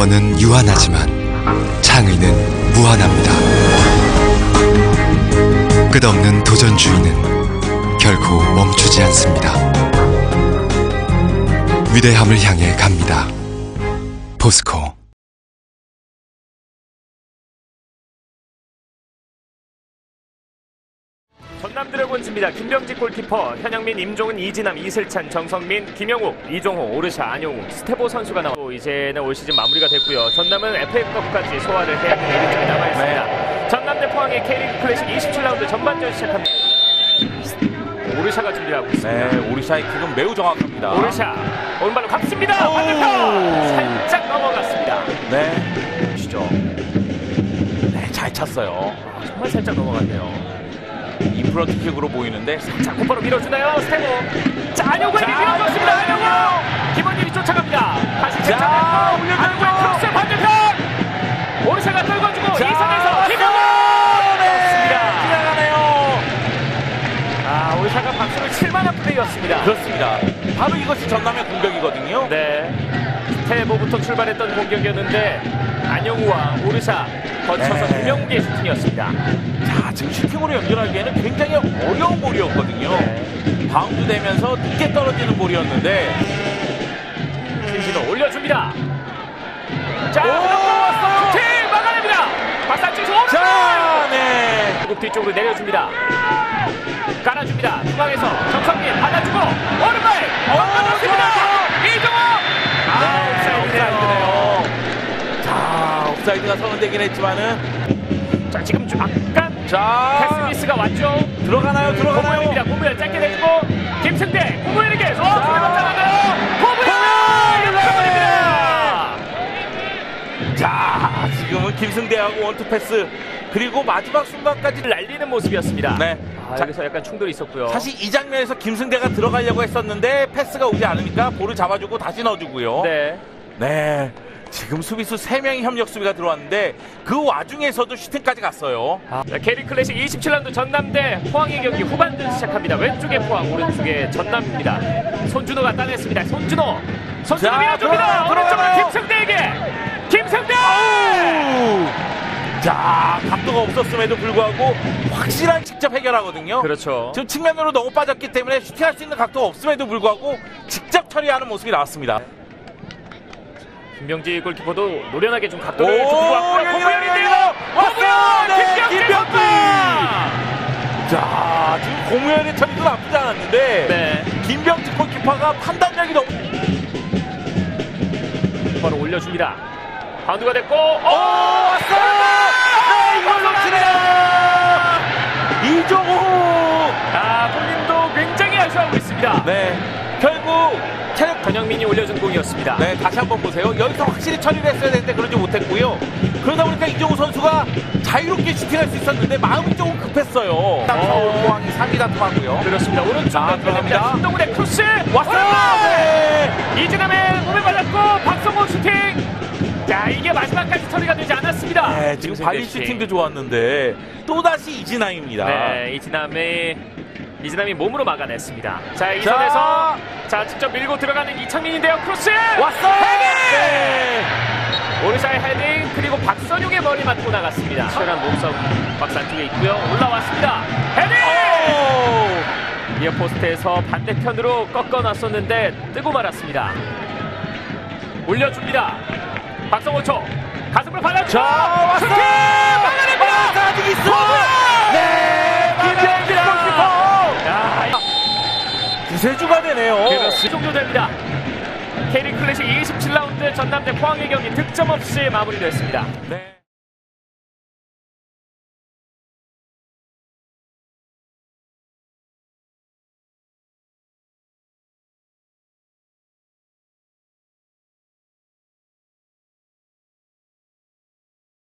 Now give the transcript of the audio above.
기술은 유한하지만 창의는 무한합니다. 끝없는 도전주의는 결코 멈추지 않습니다. 위대함을 향해 갑니다. 포스코 전남 드래곤즈입니다. 김병직 골키퍼, 현영민, 임종은, 이진남, 이슬찬, 정성민, 김영욱, 이종호, 오르샤, 안용우, 스테보 선수가 나오고 이제는 올 시즌 마무리가 됐고요. 전남은 FA컵까지 소화를 해야 되는 일정이 남아 있습니다. 전남 대 포항의 K리그 클래식 27라운드 전반전 시작합니다. 오르샤가 준비하고 있습니다. 네, 오르샤의 킥은 매우 정확합니다. 오르샤 오른발로 감습니다. 오! 반대편 살짝 넘어갔습니다. 네. 보시죠. 네, 잘 찼어요. 아, 정말 살짝 넘어갔네요. 인프런트 킥으로 보이는데 자, 곧바로 밀어주나요, 스테보. 자, 안용우에게 자, 밀어줬습니다, 안용우! 김원일이 쫓아갑니다. 다시 자, 올려주고. 크로스 반대편! 오르샤가 떨궈주고, 자, 이선에서! 네. 지나가네요. 아, 오르샤가 박수를 칠 만한 플레이였습니다. 그렇습니다. 바로 이것이 전남의 공격이거든요. 네. 스테보부터 출발했던 공격이었는데, 안용우와 오르샤 거쳐서 네. 김영구의 슈팅이었습니다. 자, 지금 슈팅으로 연결하기에는 굉장히 어려운 볼이었거든요. 네. 바운드 되면서 늦게 떨어지는 볼이었는데 신진호 올려줍니다. 자, 오! 슈팅 막아냅니다. 박사치에서 오른발! 자, 네. 그리고 뒤쪽으로 내려줍니다. 깔아줍니다. 중앙에서 정석민 받아주고 오른발 막아놓습니다. 이종호 아, 옵사이드네요. 자, 옵 사이드가 선언되긴 했지만은 자, 지금 좀 약간 자, 패스미스가 왔죠. 들어가나요? 들어가나요? 고무열입니다. 고무열 짧게 내주고 김승대. 고무열! 자, 지금은 김승대하고 원투 패스 그리고 마지막 순간까지 날리는 모습이었습니다. 네. 아, 자, 여기서 약간 충돌이 있었고요. 사실 이 장면에서 김승대가 들어가려고 했었는데 패스가 오지 않으니까 볼을 잡아주고 다시 넣어주고요. 네. 네. 지금 수비수 3명의 협력 수비가 들어왔는데 그 와중에서도 슈팅까지 갔어요. 자, K리그 클래식 27라운드 전남 대 포항의 경기 후반전 시작합니다. 왼쪽에 포항, 오른쪽에 전남입니다. 손준호가 따냈습니다. 손준호, 손준호 자, 밀어줍니다. 오른쪽으로. 김승대에게 김승대. 자, 각도가 없었음에도 불구하고 확실한 직접 해결하거든요. 그렇죠. 지금 측면으로 너무 빠졌기 때문에 슈팅할 수 있는 각도가 없음에도 불구하고 직접 처리하는 모습이 나왔습니다. 김병지 골키퍼도 노련하게 좀 각도를 오, 좁히고 왔고요. 여기, 왔어요. 네, 김병지! 자, 지금 공무현의 처리도 나쁘지 않았는데 네. 김병지 골키퍼가 판단력이 너무 바로 올려줍니다. 바운드가 됐고, 오! 왔어요! 네, 이걸 놓치네요! 이종호! 아, 본인도 굉장히 아쉬워하고 있습니다. 네, 전영민이 올려준 공이었습니다. 네, 다시 한번 보세요. 여기서 확실히 처리를 했어야 되는데 그러지 못했고요. 그러다 보니까 이종우 선수가 자유롭게 슈팅할 수 있었는데 마음이 조금 급했어요. 서울 포항이 3위 다툼하고요. 그렇습니다. 오른쪽 자, 연결됩니다. 들어갑니다. 신광훈의 크로스 왔어요! 오른발! 이지남의 몸에 맞았고 박성호 슈팅. 자 이게 마지막까지 처리가 되지 않았습니다. 네, 지금 발리 슈팅. 슈팅도 좋았는데 또다시 이지남입니다. 네, 이지남의 이지남이 몸으로 막아냈습니다. 자 이선에서 자 직접 밀고 들어가는 이창민인데요. 크로스 왔어요! 헤딩! 네. 오르샤의 헤딩 그리고 박선용의 머리 맞고 나갔습니다. 치열한 몸싸움 박스 안쪽에 있고요. 올라왔습니다. 헤딩! 오! 리어 포스트에서 반대편으로 꺾어 놨었는데 뜨고 말았습니다. 올려줍니다. 박성호 초 가슴을 자, 왔어 구세주가 되네요. 그렇습니다. 이 정도 됩니다. K리그 클래식 27라운드 전남 대 포항의 경기 득점 없이 마무리됐습니다. 네.